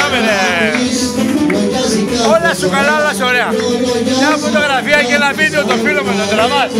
Πάμε, ρε. Όλα σου καλά, όλα σου ωραία. Μια φωτογραφία και ένα βίντεο το φίλο μου, το τραβάς.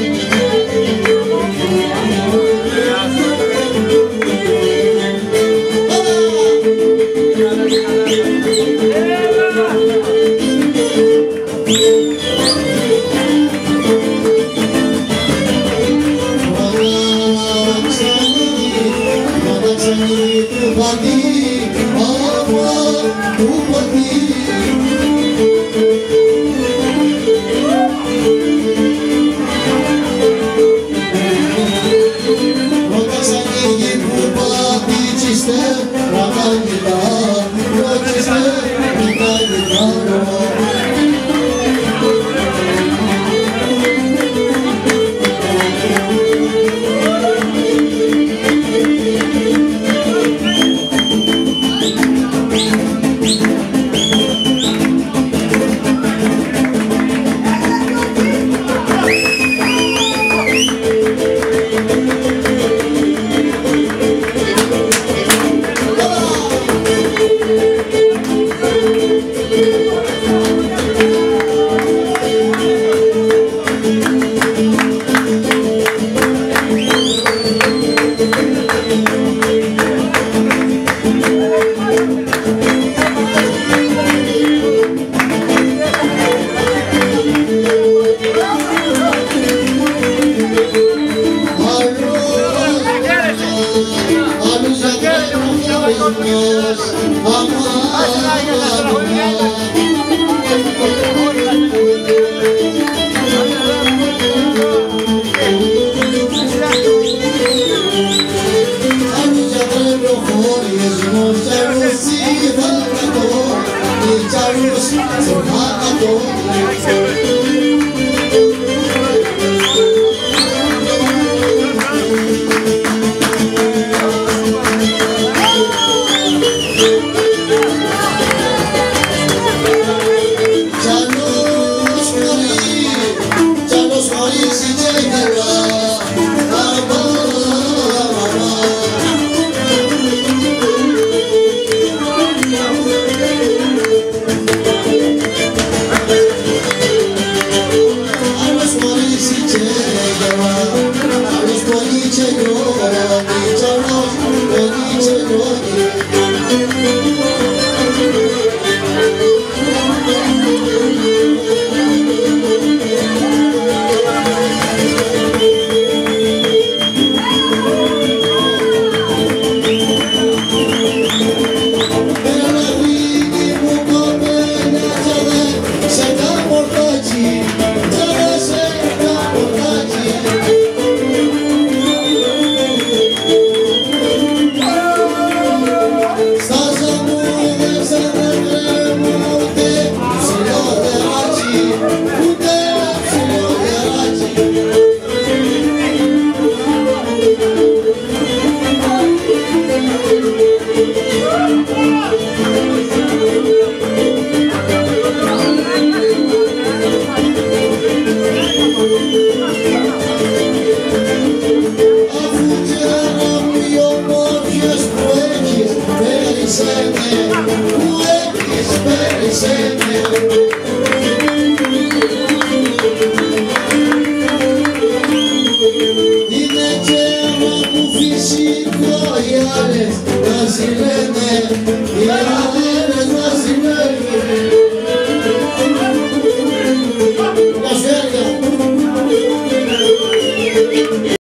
conmigo. Manice Gora, Manice Gora, Manice Gora fazendo